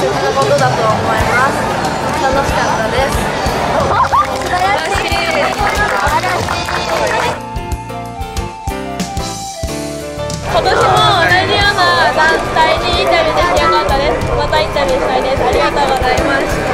切なことだと思います。楽しかったです。今年も同じような団体にインタビューできなかったです。またインタビューしたいです。ありがとうございました